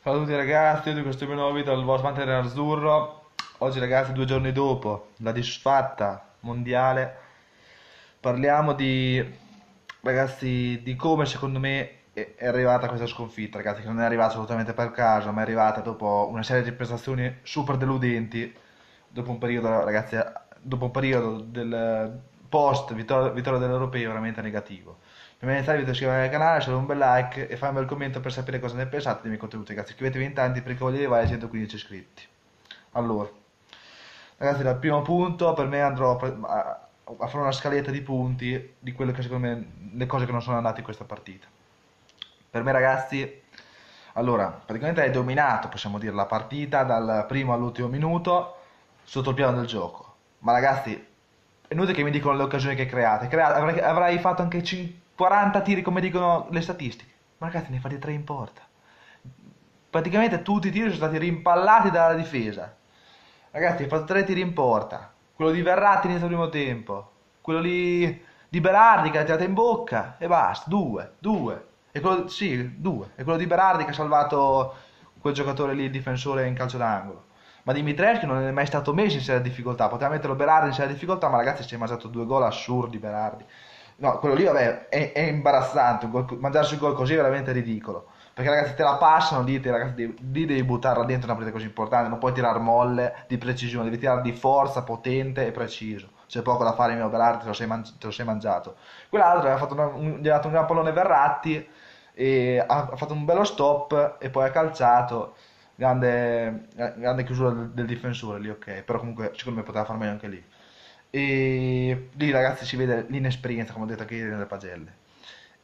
Ciao a tutti ragazzi, io di questo mio nuovo video dal vostro amante azzurro. Oggi ragazzi, due giorni dopo la disfatta mondiale, parliamo di, ragazzi, di come secondo me è arrivata questa sconfitta, ragazzi, che non è arrivata assolutamente per caso, ma è arrivata dopo una serie di prestazioni super deludenti, dopo un periodo, ragazzi, dopo un periodo del post vittoria, vittoria dell'Europeo veramente negativo. Iniziare il video iscrivetevi al canale, lasciate un bel like e fai un bel commento per sapere cosa ne pensate dei miei contenuti, ragazzi. Iscrivetevi in tanti perché voglio arrivare ai 115 iscritti. Allora, ragazzi, dal primo punto per me andrò a, a- a fare una scaletta di punti di quelle che secondo me le cose che non sono andate in questa partita. Per me, ragazzi, allora, praticamente hai dominato, possiamo dire, la partita dal primo all'ultimo minuto sotto il piano del gioco. Ma ragazzi, è inutile che mi dicono le occasioni che create. Crea- avrai, avrai fatto anche cin- 40 tiri come dicono le statistiche. Ma ragazzi, ne fate 3 in porta. Praticamente tutti i tiri sono stati rimpallati dalla difesa. Ragazzi, hai fatto 3 tiri in porta. Quello di Verratti inizio primo tempo. Quello lì di Berardi che l'ha tirata in bocca. E basta, due, due. E quello, sì, due. E quello di Berardi che ha salvato quel giocatore lì, il difensore in calcio d'angolo. Ma Dimitrescu non è mai stato messo in seria difficoltà. Poteva metterlo Berardi in seria difficoltà, ma ragazzi si è mangiato due gol assurdi Berardi. No, quello lì, vabbè, è, è imbarazzante. mangiarsi un gol così è veramente ridicolo. Perché ragazzi te la passano, lì, te, ragazzi, devi, lì devi buttarla dentro una partita così importante. Non puoi tirare molle di precisione, devi tirare di forza, potente e preciso. C'è poco da fare, mio Berardi, te te lo sei mangiato. Quell'altro aveva fatto una- un, gli ha dato un gran pallone Verratti e ha, ha fatto un bello stop e poi ha calciato. Grande, grande chiusura del, del difensore lì, ok. Però comunque secondo me poteva far meglio anche lì. E lì ragazzi si vede l'inesperienza, come ho detto anche nelle pagelle.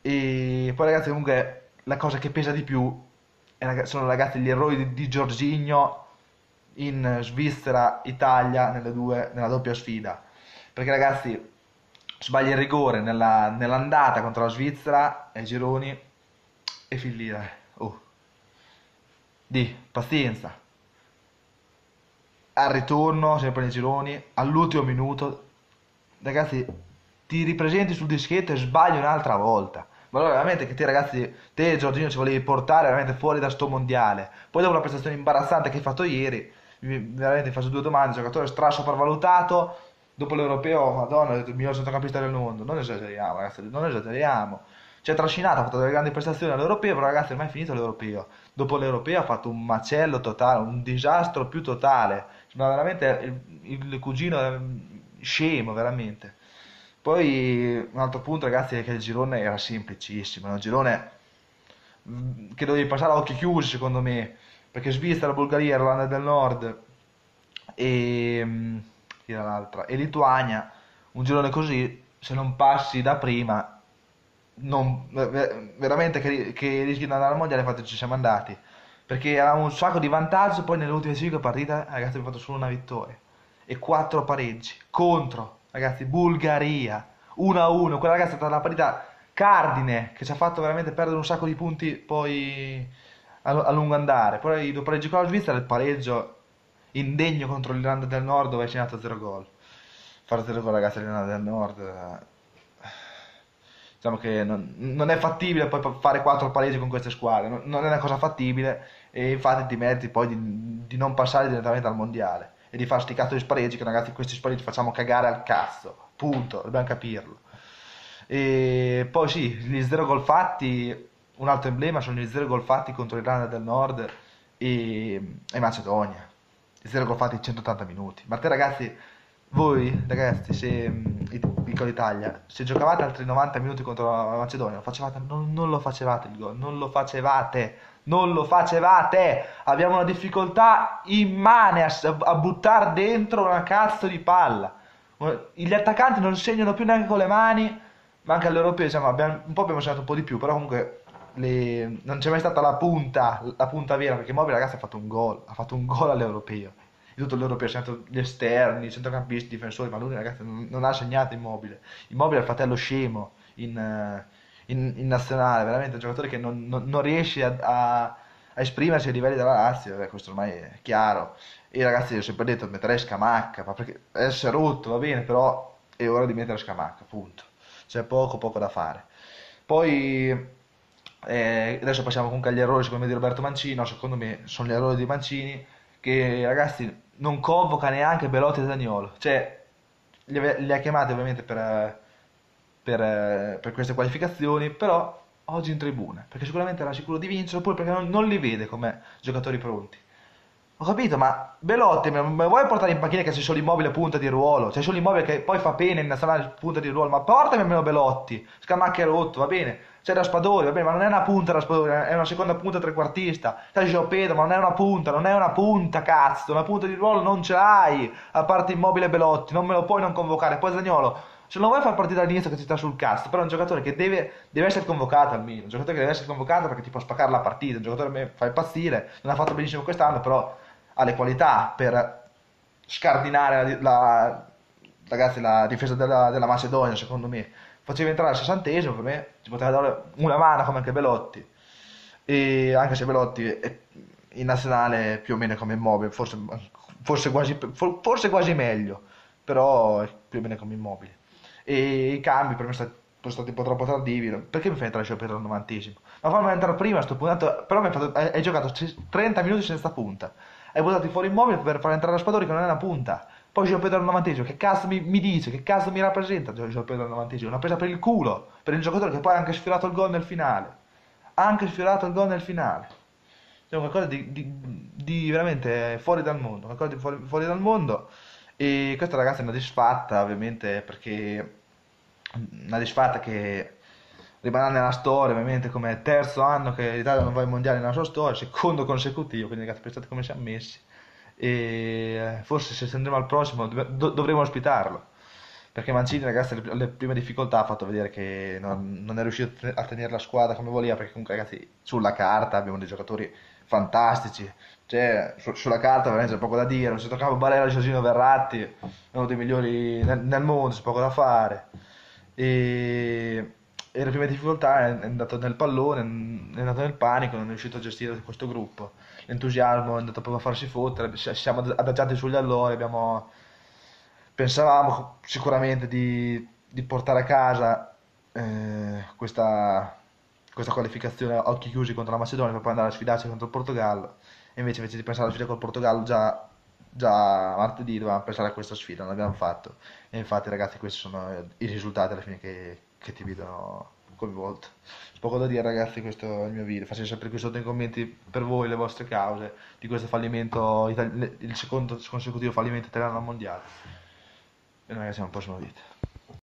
E poi ragazzi comunque la cosa che pesa di più è, sono ragazzi gli errori di, di Jorginho in Svizzera, Italia, nelle due, nella doppia sfida. Perché ragazzi sbaglia il rigore nella- nell'andata contro la Svizzera ai gironi e fin lì. Oh. Di, pazienza. Al ritorno, sempre nei gironi, all'ultimo minuto, ragazzi, ti ripresenti sul dischetto e sbagli un'altra volta. Ma allora veramente che te ragazzi, te Giorgino ci volevi portare veramente fuori da sto mondiale. Poi dopo una prestazione imbarazzante che hai fatto ieri, veramente faccio due domande, giocatore stra sopravvalutato, dopo l'europeo, madonna, il miglior centrocampista del mondo. Non esageriamo ragazzi, non esageriamo. Ci ha trascinato, ha fatto delle grandi prestazioni all'europeo, però ragazzi ormai è finito l'europeo. Dopo l'europeo ha fatto un macello totale, un disastro più totale. Ma veramente il, il cugino scemo, veramente. Poi un altro punto, ragazzi, è che il girone era semplicissimo. Era un girone mm, che dovevi passare a occhi chiusi, secondo me, perché Svizzera, Bulgaria, Irlanda del Nord e, mm, e Lituania, un girone così, se non passi da prima, non- ver- veramente che, che rischi di andare al mondiale, infatti ci siamo andati. Perché avevamo un sacco di vantaggio, poi nelle ultime 5 partite, ragazzi, abbiamo fatto solo una vittoria e 4 pareggi contro, ragazzi, Bulgaria 1-1. Quella ragazza è stata la partita cardine che ci ha fatto veramente perdere un sacco di punti poi a, a lungo andare. Poi due pareggi con la Svizzera, il pareggio indegno contro l'Irlanda del Nord dove hai segnato 0 gol. Fare 0 gol, ragazzi, all'Irlanda del Nord. Diciamo che non, non è fattibile poi fare quattro pareggi con queste squadre, non, non è una cosa fattibile e infatti ti meriti poi di, di non passare direttamente al mondiale e di fare sti cazzo di spareggi che ragazzi questi spareggi facciamo cagare al cazzo, punto, dobbiamo capirlo. E poi sì, gli zero gol fatti, un altro emblema sono gli zero gol fatti contro l'Irlanda del Nord e, e Macedonia. I zero gol fatti in 180 minuti. Ma te ragazzi, voi ragazzi, se mh, it- dico l'Italia, se giocavate altri 90 minuti contro la Macedonia, lo facevate, non, non lo facevate il gol, non lo facevate, non lo facevate. Abbiamo una difficoltà immane a, a buttare dentro una cazzo di palla. Gli attaccanti non segnano più neanche con le mani, ma anche all'europeo diciamo, abbiamo- un po' abbiamo segnato un po' di più, però comunque le- non c'è mai stata la punta, la punta vera, perché Mobile ragazzi ha fatto un gol, ha fatto un gol all'europeo. In tutto l'europeo ha segnato gli esterni, i centrocampisti, i difensori, ma lui ragazzi non, ha segnato Immobile. Immobile è il fratello scemo in, eh, in- in nazionale, veramente un giocatore che non, non- non riesce a, a- a esprimersi ai livelli della Lazio, vabbè, questo ormai è chiaro. E ragazzi, io ho sempre detto, metterei Scamacca, ma perché essere rotto va bene, però è ora di mettere Scamacca, punto. C'è poco, poco da fare. Poi E adesso passiamo comunque agli errori secondo me di Roberto Mancini, no, secondo me sono gli errori di Mancini che ragazzi non convoca neanche Belotti e Zagnolo, cioè li, li ha chiamati ovviamente per, per, per queste qualificazioni, però oggi in tribuna, perché sicuramente era sicuro di vincere, oppure perché non, non li vede come giocatori pronti. Ho capito, ma Belotti, lo vuoi portare in panchina che sei solo immobile punta di ruolo? C'è solo immobile che poi fa pena in nazionale punta di ruolo, ma portami almeno Belotti. Scamacchi è rotto, va bene. C'è Raspadori, va bene, ma non è una punta Raspadori, è una seconda punta trequartista. C'è Gio Pedro, ma non è una punta, non è una punta, cazzo. Una punta di ruolo non ce l'hai, a parte immobile Belotti, non me lo puoi non convocare. Poi Zagnolo, se non vuoi far partire dall'inizio che ci sta sul cast, però è un giocatore che deve, deve essere convocato almeno, un giocatore che deve essere convocato perché ti può spaccare la partita, un giocatore che fa impazzire, non ha fatto benissimo quest'anno, però ha le qualità per scardinare la, la- ragazzi, la difesa della, della Macedonia, secondo me. Faceva entrare al sessantesimo, per me ci poteva dare una mano come anche Belotti. E anche se Belotti è in nazionale più o meno come immobile, forse, forse quasi, for- forse quasi meglio, però è più o meno come immobile. E i cambi per me sono stati un po' troppo tardivi. Perché mi fai entrare Sciopero al novantesimo? Ma fammi entrare prima a sto punto. Però mi hai, fatto- hai- hai giocato 30 minuti senza punta. Hai buttato fuori immobile per far entrare Raspadori che non è una punta. Poi Gio Pedro al novantesimo, che cazzo mi, mi dice, che cazzo mi rappresenta Gio Gio Pedro al novantesimo? L'ha presa per il culo, per il giocatore che poi ha anche sfiorato il gol nel finale. Ha anche sfiorato il gol nel finale. Cioè qualcosa di, di- di veramente fuori dal mondo, qualcosa di fuori, fuori dal mondo. E questa ragazza è una disfatta, ovviamente, perché una disfatta che rimarrà nella storia, ovviamente, come terzo anno che l'Italia non va ai mondiali nella sua storia, secondo consecutivo, quindi ragazzi, pensate come siamo messi. E forse se andremo al prossimo dov- do- dovremo ospitarlo. Perché Mancini, ragazzi, alle prime difficoltà ha fatto vedere che non, non è riuscito a te- a tenere la squadra come voleva, perché comunque, ragazzi, sulla carta abbiamo dei giocatori fantastici. Cioè, su- sulla carta veramente c'è poco da dire. Non si toccava Barella, Giorgino Verratti, è uno dei migliori nel, nel mondo, c'è poco da fare. E, le prime difficoltà è, andato nel pallone, è andato nel panico, non è riuscito a gestire questo gruppo. L'entusiasmo è andato proprio a farsi fottere, ci siamo adagiati sugli allori, abbiamo Pensavamo sicuramente di, di portare a casa eh, questa, questa qualificazione a occhi chiusi contro la Macedonia per poi andare a sfidarci contro il Portogallo. E invece, invece di pensare alla sfida col Portogallo già, già martedì dovevamo pensare a questa sfida, non l'abbiamo fatto. E infatti, ragazzi, questi sono i risultati alla fine che, che ti vedono coinvolto. Poco da dire, ragazzi, questo è il mio video. Facciate sempre qui sotto nei commenti per voi le vostre cause di questo fallimento, il secondo consecutivo fallimento italiano al mondiale. E noi siamo al prossimo video.